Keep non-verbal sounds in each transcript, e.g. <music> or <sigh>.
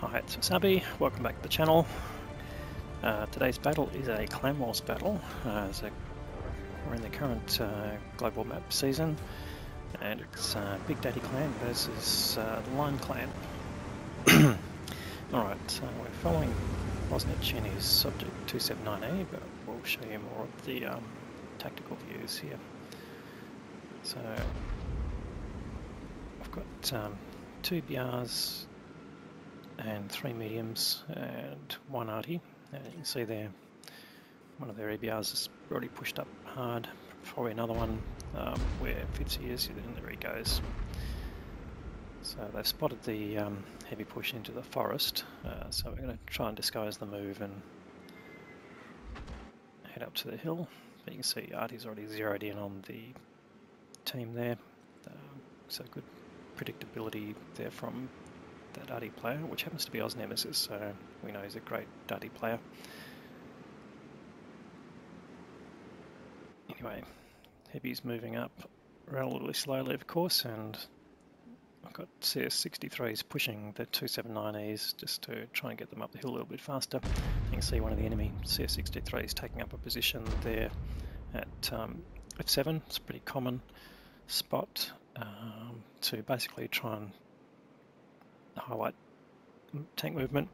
Hi, it's Wasabi. Welcome back to the channel. Uh, today's battle is a Clan Wars battle. Uh, so we're in the current uh, global map season, and it's uh, Big Daddy Clan versus uh, the Lime Clan. <coughs> Alright, we're following Bosnich in his Subject 279A, but we'll show you more of the um, tactical views here. So, I've got um, two BRs and three mediums and one arty. And you can see there, one of their EBRs is already pushed up hard. Probably another one um, where Fitzy is, and there he goes. So they've spotted the um, heavy push into the forest, uh, so we're going to try and disguise the move and head up to the hill. But you can see Arty's already zeroed in on the team there, um, so good predictability there from that Arty player, which happens to be Oz Nemesis, so we know he's a great Arty player. Anyway, Heavy's moving up relatively slowly, of course, and I've got CS63s pushing the 279Es just to try and get them up the hill a little bit faster. You can see one of the enemy CS63s taking up a position there at um, F7. It's a pretty common spot um, to basically try and highlight tank movement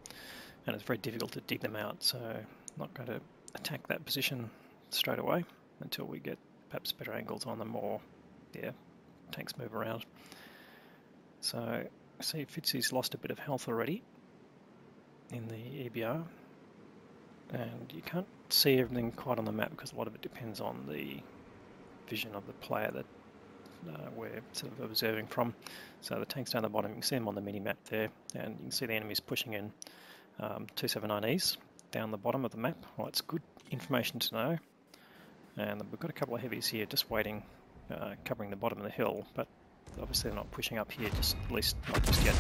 and it's very difficult to dig them out so I'm not going to attack that position straight away until we get perhaps better angles on them or yeah tanks move around. So see Fitzy's lost a bit of health already in the EBR and you can't see everything quite on the map because a lot of it depends on the vision of the player that uh, we're sort of observing from. So the tanks down the bottom, you can see them on the mini-map there, and you can see the enemies pushing in um, 279Es down the bottom of the map. Well, it's good information to know. And we've got a couple of heavies here just waiting, uh, covering the bottom of the hill, but obviously they're not pushing up here, just at least not just yet.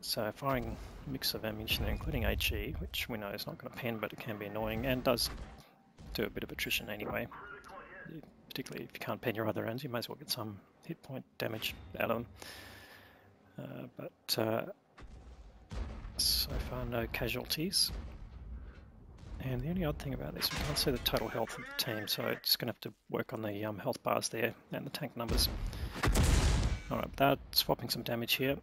So firing a mix of ammunition there, including HE, which we know is not going to pen, but it can be annoying, and does do a bit of attrition anyway particularly if you can't pen your other ends, you may as well get some hit point damage out of them. Uh, but uh, so far no casualties. And the only odd thing about this, we can't see the total health of the team, so it's going to have to work on the um, health bars there and the tank numbers. Alright, they're swapping some damage here.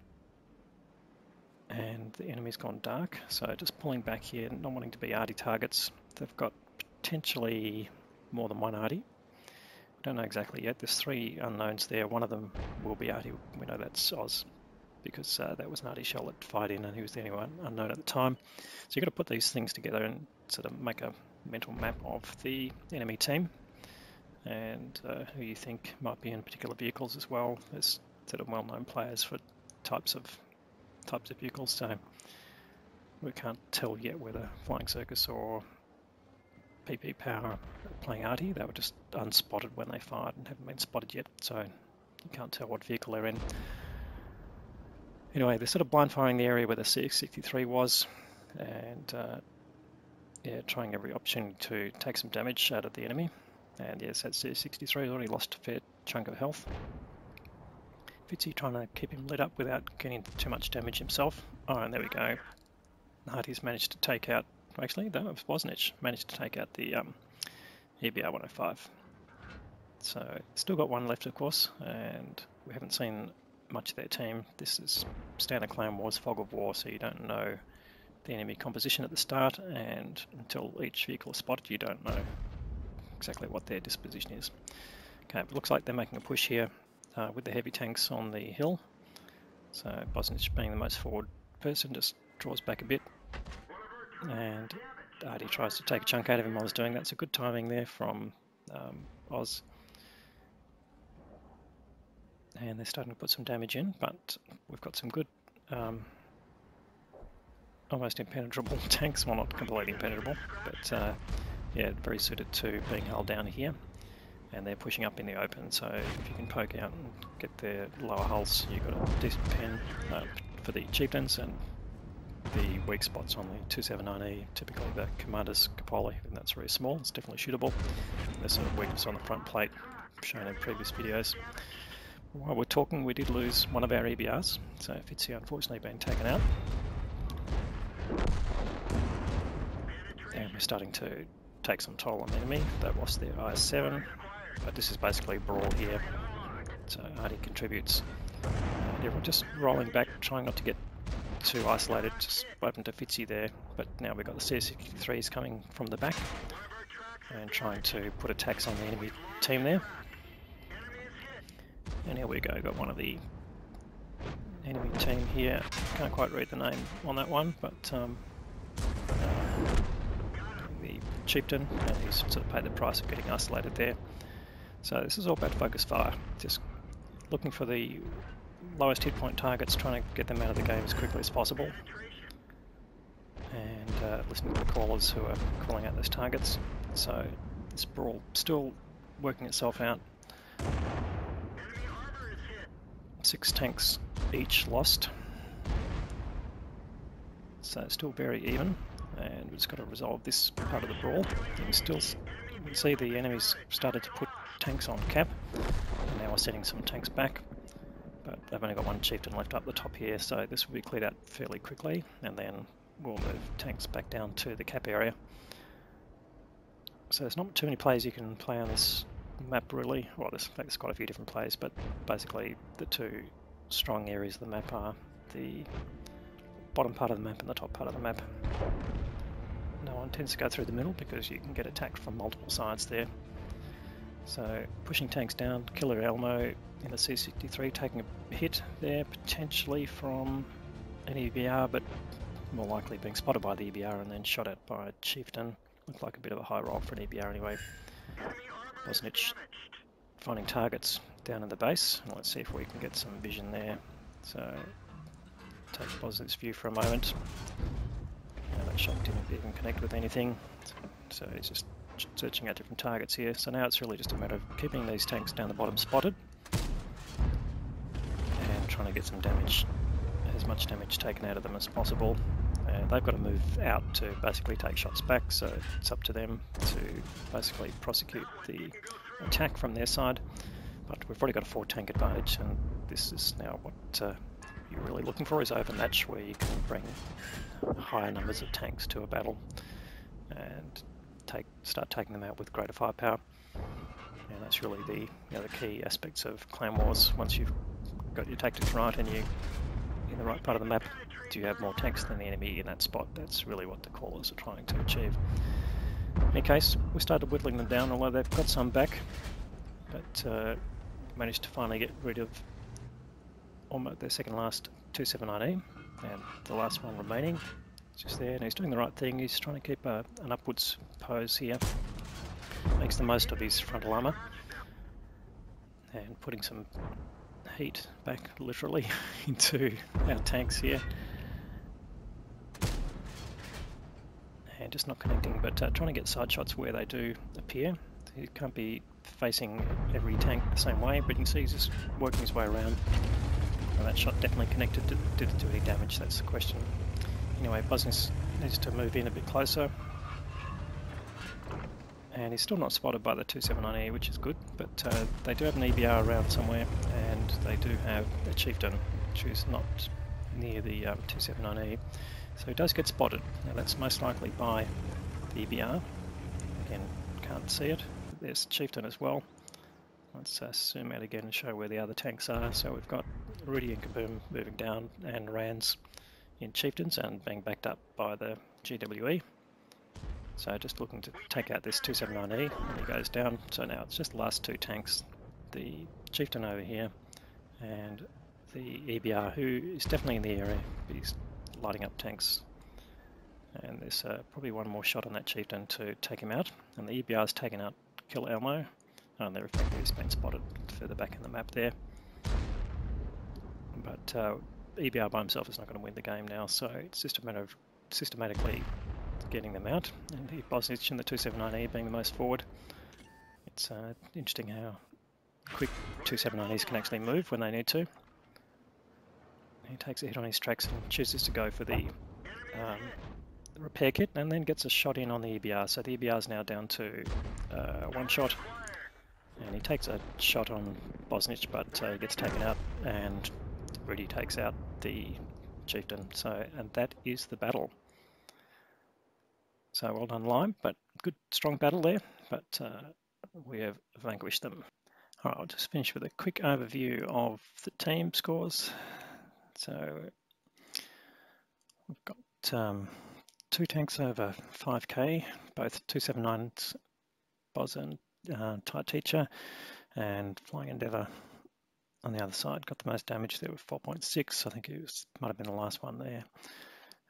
And the enemy's gone dark, so just pulling back here, not wanting to be arty targets. They've got potentially more than one arty don't know exactly yet. There's three unknowns there. One of them will be Arty. We know that's Oz because uh, that was an Arty shell that fired in and he was the only one unknown at the time. So you've got to put these things together and sort of make a mental map of the enemy team and uh, who you think might be in particular vehicles as well. There's sort of well-known players for types of types of vehicles, so we can't tell yet whether Flying Circus or PP Power playing Arty. They were just unspotted when they fired and haven't been spotted yet, so you can't tell what vehicle they're in. Anyway, they're sort of blind firing the area where the CS-63 was, and uh, yeah, trying every opportunity to take some damage out of the enemy. And yes, that CS-63 has already lost a fair chunk of health. Fitzy trying to keep him lit up without getting too much damage himself. Oh, and there we go. Arty's managed to take out actually, that was Bosnich managed to take out the um, EBR 105. So still got one left, of course, and we haven't seen much of their team. This is standard Clan Wars Fog of War, so you don't know the enemy composition at the start, and until each vehicle is spotted, you don't know exactly what their disposition is. Okay, it looks like they're making a push here uh, with the heavy tanks on the hill. So Bosnich being the most forward person just draws back a bit and Arty tries to take a chunk out of him while he's doing that. So good timing there from um, Oz. And they're starting to put some damage in, but we've got some good, um, almost impenetrable <laughs> tanks. Well, not completely impenetrable, but uh, yeah, very suited to being held down here. And they're pushing up in the open, so if you can poke out and get their lower hulls, you've got a decent pen uh, for the chieftains and the weak spots on the 279E, typically the commander's cupola, and that's very small, it's definitely shootable. There's a weakness on the front plate, shown in previous videos. while we're talking, we did lose one of our EBRs, so Fitzy unfortunately been taken out. And we're starting to take some toll on the enemy. That was their IS-7, but this is basically brawl here. So Arty contributes. And everyone just rolling back, trying not to get too isolated, just open to Fitzy there. But now we've got the CS63s coming from the back and trying to put attacks on the enemy team there. And here we go, got one of the enemy team here. Can't quite read the name on that one, but um, the chieftain, and he's sort of paid the price of getting isolated there. So this is all about focus fire, just looking for the lowest hit point targets, trying to get them out of the game as quickly as possible. And uh, listening to the callers who are calling out those targets. So this brawl still working itself out. Six tanks each lost. So it's still very even, and we've just got to resolve this part of the brawl. You can still you can see the enemies started to put tanks on cap, and now we're sending some tanks back. But they've only got one chieftain left up the top here, so this will be cleared out fairly quickly, and then we'll move tanks back down to the cap area. So there's not too many plays you can play on this map really. Well, there's, there's quite a few different plays, but basically the two strong areas of the map are the bottom part of the map and the top part of the map. No one tends to go through the middle because you can get attacked from multiple sides there. So pushing tanks down, Killer Elmo the C63 taking a hit there potentially from an EBR but more likely being spotted by the EBR and then shot at by a Chieftain. Looked like a bit of a high roll for an EBR anyway. Bosnich finding targets down in the base. Let's see if we can get some vision there. So take Bosnich's view for a moment. Yeah, that shot didn't even connect with anything. So he's just searching out different targets here. So now it's really just a matter of keeping these tanks down the bottom spotted trying to get some damage, as much damage taken out of them as possible. And they've got to move out to basically take shots back, so it's up to them to basically prosecute the attack from their side. But we've already got a four tank advantage, and this is now what uh, you're really looking for is overmatch, where you can bring higher numbers of tanks to a battle and take start taking them out with greater firepower. And that's really the you know, the key aspects of clan wars. Once you've got your tactics right and you in the right part of the map, do you have more tanks than the enemy in that spot? That's really what the callers are trying to achieve. In any case, we started whittling them down, although they've got some back, but uh, managed to finally get rid of almost their second last 279E, and the last one remaining, just there, and he's doing the right thing, he's trying to keep a, an upwards pose here, makes the most of his frontal armour, and putting some heat back literally <laughs> into our tanks here. And just not connecting, but uh, trying to get side shots where they do appear. He can't be facing every tank the same way, but you can see he's just working his way around. And that shot definitely connected. Did, did it do any damage? That's the question. Anyway, Bosnich needs to move in a bit closer. And he's still not spotted by the 279E, which is good, but uh, they do have an EBR around somewhere, they do have a chieftain, which is not near the um, 279E. So he does get spotted. Now that's most likely by the EBR. Again, can't see it. There's chieftain as well. Let's uh, zoom out again and show where the other tanks are. So we've got Rudy and Kaboom moving down, and Rands in chieftains and being backed up by the GWE. So just looking to take out this 279E and he goes down. So now it's just the last two tanks, the chieftain over here and the EBR who is definitely in the area. He's lighting up tanks and there's uh, probably one more shot on that chieftain to take him out and the EBR EBR's taken out Kill Elmo and they're effectively has been spotted further back in the map there. But uh, EBR by himself is not going to win the game now, so it's just a matter of systematically getting them out. And he Bosnich in the 279E being the most forward. It's uh, interesting how quick 279Es can actually move when they need to. He takes a hit on his tracks and chooses to go for the um, repair kit and then gets a shot in on the EBR. So the EBR is now down to uh, one shot And he takes a shot on Bosnich, but uh, gets taken out, and Rudy takes out the chieftain. So, and that is the battle. So well done, Lime, but good, strong battle there. But uh, we have vanquished them. Right, I'll just finish with a quick overview of the team scores. So we've got um, two tanks over 5k, both 279s, Boz and uh, Teacher, and Flying Endeavour on the other side got the most damage there with 4.6. I think it was might have been the last one there.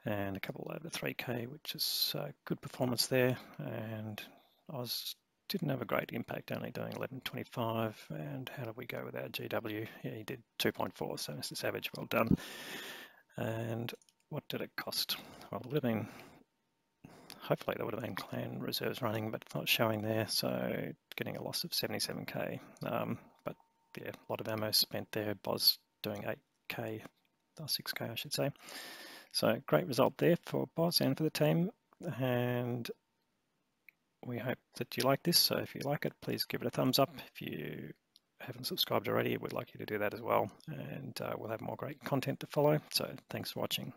And a couple over 3k, which is a good performance there. And Oz didn't have a great impact, only doing 11.25. And how did we go with our GW? Yeah, he did 2.4, so Mr. Savage, well done. And what did it cost? Well, it would have been, hopefully there would have been clan reserves running, but not showing there, so getting a loss of 77k. Um, but yeah, a lot of ammo spent there. Boz doing 8k, or 6k I should say. So great result there for Boz and for the team. And we hope that you like this. So if you like it, please give it a thumbs up. If you haven't subscribed already, we'd like you to do that as well. And uh, we'll have more great content to follow. So thanks for watching.